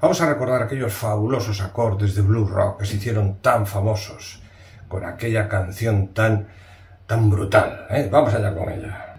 Vamos a recordar aquellos fabulosos acordes de blues rock que se hicieron tan famosos con aquella canción tan, tan brutal. ¿eh? Vamos allá con ella.